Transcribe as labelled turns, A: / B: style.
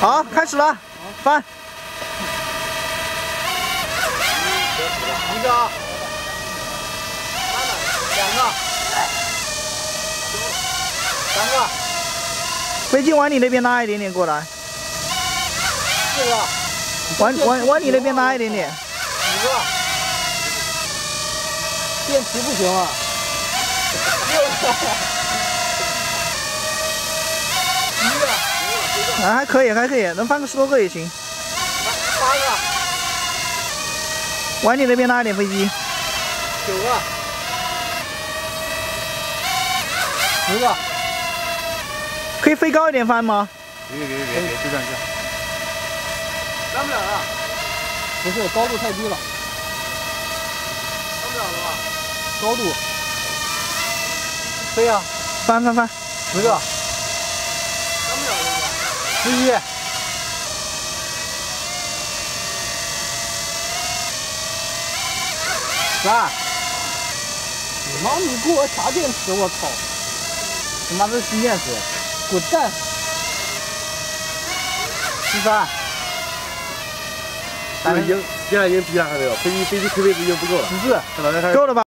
A: 好，开始了，翻。
B: 一个，两个，三个，
A: 飞机往你那边拉一点点过来。
B: 四个，
A: 往往往你那边拉一点点。
B: 五个，电池不行啊。六个，
A: 啊，还可以，还可以，能翻个十多个也行。
B: 八个，
A: 往你那边拉一点飞机。
B: 九个，十个，
A: 可以飞高一点翻吗？
B: 别别别别别，就这样这样。翻不了了。不是，高度太低了。翻不了了吧？高度。飞啊！
A: 翻翻翻。
B: 十个。十一。十二。妈，你给我啥电池？我操！你妈的新电池！滚蛋！十三。
C: 已经现在已经逼了还没有？飞机飞机推背已经不够了。
B: 十四。
A: 够了吧？